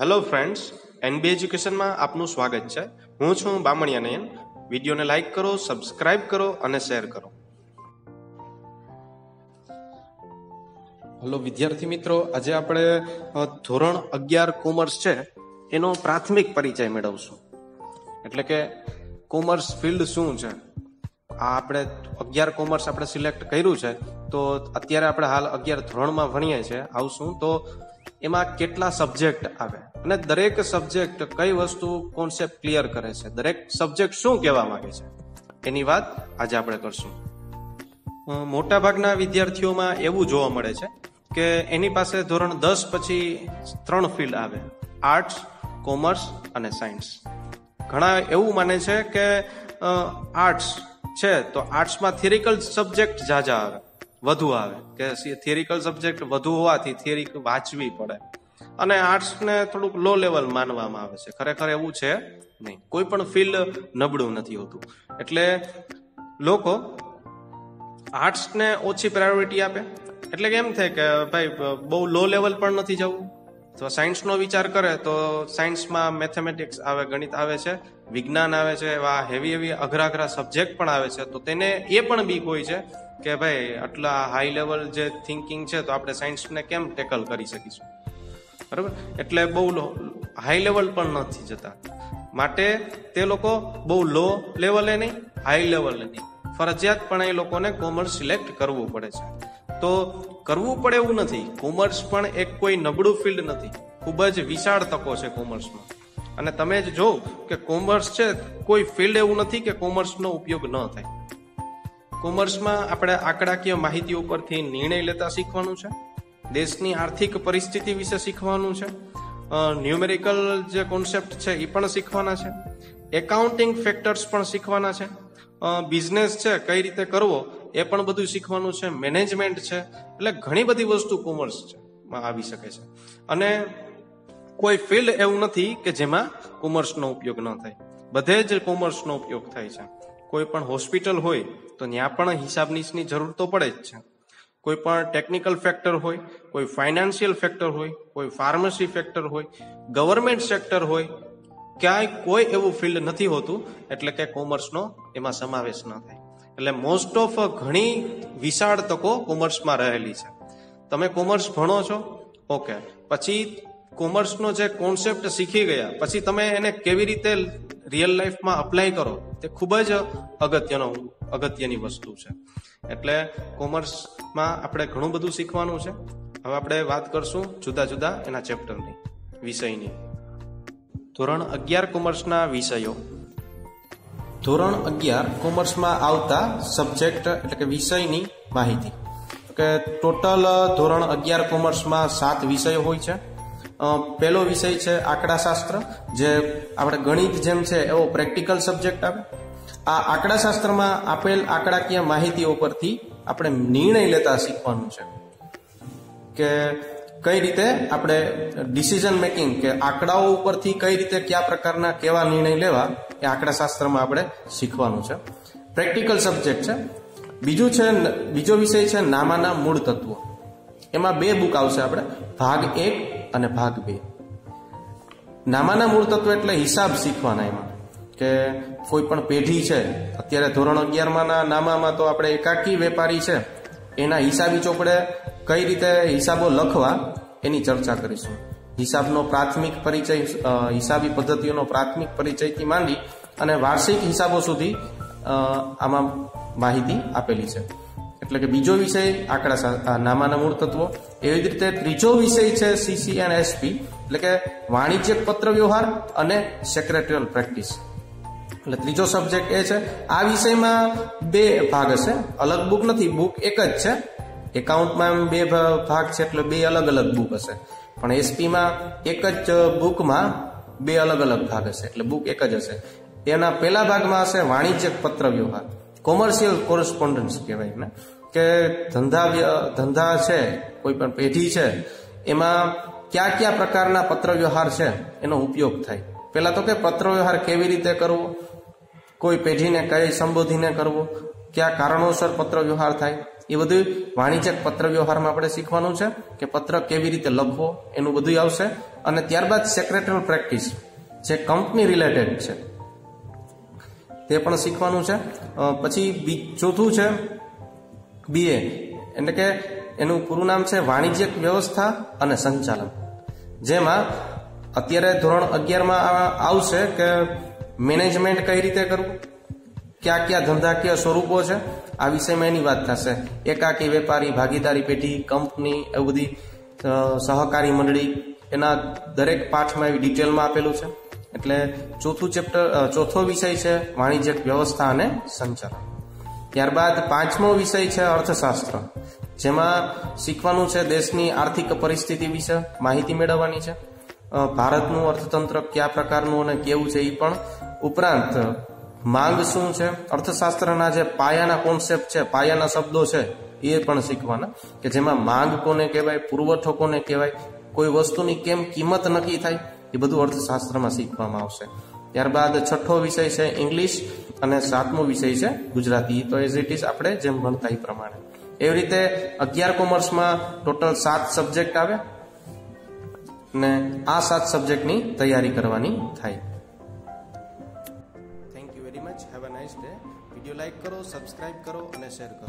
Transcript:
Hello friends NB એજ્યુકેશનમાં આપનું સ્વાગત છે. હું છું બામણિયા નયન. વિડીયોને લાઇક કરો, સબસ્ક્રાઇબ કરો અને શેર કરો. હેલો વિદ્યાર્થી મિત્રો, આજે આપણે ધોરણ અગિયાર કોમર્સ છે, એનો પ્રાથમિક પરિચય મેળવશું. એટલે કે કોમર્સ ફિલ્ડ શું છે? આ આપણે અગિયાર કોમર્સ આપણે સિલેક્ટ કર્યું છે, તો અત્યારે આપણે હાલ અગિયાર ધોરણમાં ભણીએ છીએ. આવશું તો એમાં કેટલા સબ્જેક્ટ આવે? અને દરેક સબ્જેક્ટ કઈ વસ્તુ કોન્સેપ્ટ ક્લિયર કરે છે? દરેક સબ્જેક્ટ શું કહેવા માંગે છે? એની વાત આજે આપણે કરશું. મોટાભાગના વિદ્યાર્થીઓમાં એવું જોવા મળે છે કે એની પાસે ધોરણ દસ પછી ત્રણ ફિલ્ડ આવે. આર્ટ્સ કોમર્સ અને સાયન્સ ઘણા એવું માને છે કે આર્ટ્સ છે તો આર્ટ્સમાં થિયરિકલ સબ્જેક્ટ જાજા આવે. વધુ આવે. કે થિયરિકલ સબ્જેક્ટ વધુ હોવાથી થિયરી વાંચવી પડે. અને આર્ટ્સને થોડુંક લો લેવલ માનવામાં આવે છે. ખરેખર એવું છે નહીં. કોઈ પણ ફિલ્ડ નબળું નથી હોતું. એટલે લોકો આર્ટ્સને ઓછી પ્રાયોરિટી આપે. એટલે કે એમ થાય કે ભાઈ, બહુ લો લેવલ પણ નથી જવું? તો સાયન્સનો વિચાર કરે તો સાયન્સમાં મેથેમેટિક્સ આવે, ગણિત આવે છે. વિજ્ઞાન આવે છે. એવા હેવી હેવી અઘરા અઘરા સબ્જેક્ટ પણ આવે છે. તો તેને એ પણ બીક હોય છે કે ભાઈ, આટલા હાઈ લેવલ જે થિંકિંગ છે, તો આપણે સાયન્સને કેમ ટેકલ કરી શકીશું? બરાબર? એટલે બહુ હાઈ લેવલ પણ નથી જતા. માટે તે લોકો બહુ લો લેવલે નહીં હાઈ લેવલે નહીં. ફરજિયાત પણ એ લોકોને કોમર્સ સિલેક્ટ કરવું પડે છે. તો કરવું પડે એવું નથી. કોમર્સ પણ એક કોઈ નબળું ફિલ્ડ નથી. ખૂબ જ વિશાળ તકો છે કોમર્સમાં અને તમે જ જો કે કોમર્સ છે કોઈ ફિલ્ડ એવું નથી કે કોમર્સનો ઉપયોગ ન થાય. કોમર્સમાં આપણે આંકડાકીય માહિતી ઉપરથી નિર્ણય લેતા શીખવાનું છે. દેશની આર્થિક પરિસ્થિતિ વિશે શીખવાનું છે. ન્યુમેરિકલ જે કોન્સેપ્ટ છે એ પણ શીખવાના છે. એકાઉન્ટિંગ ફેક્ટર્સ પણ શીખવાના છે. બિઝનેસ છે કઈ રીતે કરવો એ પણ બધું શીખવાનું છે. મેનેજમેન્ટ છે એટલે ઘણી બધી વસ્તુ કોમર્સ છે આવી શકે છે. અને કોઈ ફિલ્ડ એવું નથી કે જેમાં કોમર્સનો ઉપયોગ ન થાય. બધે જ કોમર્સનો ઉપયોગ થાય છે. કોઈ પણ હોસ્પિટલ હોય તો ત્યાં પણ હિસાબ નીચની જરૂર તો પડે જ છે. કોઈ પણ ટેકનિકલ ફેક્ટર હોય, કોઈ ફાઇનાન્શિયલ ફેક્ટર હોય, કોઈ ફાર્મસી ફેક્ટર હોય, ગવર્મેન્ટ સેક્ટર હોય, ક્યાંય કોઈ એવું ફિલ્ડ નથી હોતું, એટલે કે કોમર્સનો એમાં સમાવેશ ન થાય. એટલે મોસ્ટ ઓફ ઘણી વિશાળ તકો કોમર્સમાં રહેલી છે. તમે કોમર્સ ભણો છો, ઓકે. પછી કોમર્સનો જે કોન્સેપ્ટ શીખી ગયા, પછી તમે એને કેવી રીતે રિયલ લાઈફમાં અપ્લાય કરો, તે ખૂબ જ અગત્યનો, અગત્યની વસ્તુ છે. એટલે કોમર્સમાં આપણે ઘણું બધું શીખવાનું છે. હવે આપણે વાત કરશું જુદા જુદા એના ચેપ્ટરની વિષયની. ધોરણ અગિયાર કોમર્સના વિષયો. ધોરણ અગિયાર કોમર્સમાં આવતા સબ્જેક્ટ એટલે કે વિષયની માહિતી. કે ટોટલ ધોરણ અગિયાર કોમર્સમાં સાત વિષયો હોય છે. પહેલો વિષય છે આંકડાશાસ્ત્ર, જે આપણે ગણિત જેમ છે એવો પ્રેક્ટિકલ સબ્જેક્ટ આવે. આ આંકડાશાસ્ત્રમાં આપેલ આંકડાકીય માહિતીઓ પરથી આપણે નિર્ણય લેતા શીખવાનું છે. કે કઈ રીતે આપણે ડિસિઝન મેકિંગ કે આંકડાઓ ઉપરથી કઈ રીતે કયા પ્રકારના કેવા નિર્ણય લેવા, એ આંકડાશાસ્ત્રમાં આપણે શીખવાનું છે. પ્રેક્ટિકલ સબ્જેક્ટ છે. બીજું છે, બીજો વિષય છે, નામાના મૂળ તત્વો. એમાં બે બુક આવશે આપણે. ભાગ એક અને ભાગ બે. નામાના મૂળ તત્વ એટલે હિસાબ શીખવાના એમાં, કે કોઈ પણ પેઢી છે, અત્યારે ધોરણ અગિયારમાંના નામામાં તો આપણે એકાકી વેપારી છે, એના હિસાબી ચોપડે કઈ રીતે હિસાબો લખવા, એની ચર્ચા કરીશું. હિસાબનો પ્રાથમિક પરિચય હિસાબી પદ્ધતિઓનો પ્રાથમિક પરિચયથી માંડી અને વાર્ષિક હિસાબો સુધી આમાં માહિતી આપેલી છે. એટલે કે બીજો વિષય આંકડા નામાના મૂળ તત્વો. એવી જ રીતે ત્રીજો વિષય છે સીસી એન્ડ એસપી એટલે કે વાણિજ્યક પત્ર વ્યવહાર અને સેક્રેટરીયલ પ્રેક્ટિસ એટલે ત્રીજો સબ્જેક્ટ એ છે. આ વિષયમાં બે ભાગ હશે. અલગ બુક નથી બુક એક જ છે. એકાઉન્ટમાં એમ બે ભાગ છે, એટલે બે અલગ અલગ બુક હશે. પણ એસપીમાં એક જ બુકમાં બે અલગ અલગ ભાગ હશે, એટલે બુક એક જ હશે. એના પહેલા ભાગમાં હશે વાણિજ્યક પત્ર વ્યવહાર. કોમર્શિયલ કોરસ્પોન્ડન્સ કહેવાય ને કે ધંધા ધંધા છે, કોઈ પણ પેઢી છે, એમાં કયા કયા પ્રકારના પત્ર વ્યવહાર છે, એનો ઉપયોગ થાય. પહેલાં તો કે પત્ર વ્યવહાર કેવી રીતે કરવો? કોઈ પેઢીને કઈ સંબોધીને કરવો? કયા કારણોસર પત્ર વ્યવહાર થાય? એ બધું વાણિજ્યક પત્ર વ્યવહારમાં આપણે શીખવાનું છે કે પત્ર કેવી રીતે લખવો, એનું બધું આવશે. અને ત્યારબાદ સેક્રેટરી પ્રેક્ટિસ જે કંપની રિલેટેડ છે. તે પણ શીખવાનું છે. પછી ચોથું છે બીએ, એટલે કે એનું પૂરું નામ છે વાણિજ્યક વ્યવસ્થા અને સંચાલન. જેમાં અત્યારે ધોરણ અગિયારમાં આવશે કે મેનેજમેન્ટ કઈ રીતે કરવું? કયા કયા ધંધાકીય સ્વરૂપો છે? આ વિષયમાં એની વાત થશે. એકાકી વેપારી, ભાગીદારી પેઢી, કંપની, એવું બધી સહકારી મંડળી, એના દરેક પાઠમાં એવી ડિટેલમાં આપેલું છે. એટલે ચોથું ચેપ્ટર ચોથો વિષય છે વાણિજ્યક વ્યવસ્થા અને સંચાલન. ત્યારબાદ પાંચમો વિષય છે અર્થશાસ્ત્ર. જેમાં શીખવાનું છે દેશની આર્થિક પરિસ્થિતિ વિશે માહિતી મેળવવાની છે. ભારતનું અર્થતંત્ર કયા પ્રકારનું અને કેવું છે એ પણ ઉપરાંત માંગ શું છે, અર્થશાસ્ત્રના જે પાયાના કોન્સેપ્ટ છે, પાયાના શબ્દો છે, એ પણ શીખવાના. કે જેમાં માંગ કોને કહેવાય, પુરવઠો કોને કહેવાય, કોઈ વસ્તુની કેમ કિંમત નક્કી થાય, એ બધું અર્થશાસ્ત્રમાં શીખવામાં આવશે. ત્યારબાદ છઠ્ઠો વિષય છે ઇંગ્લિશ. અને સાતમો વિષય છે ગુજરાતી. તો એઝ ઇટ ઇઝ આપણે જેમ ભણતા એ પ્રમાણે. એવી રીતે અગિયાર કોમર્સમાં ટોટલ સાત સબ્જેક્ટ આવે ને આ સાત સબ્જેક્ટની તૈયારી કરવાની થાય. Thank you very much have a nice day video like કરો સબસ્ક્રાઇબ કરો અને શેર કરો.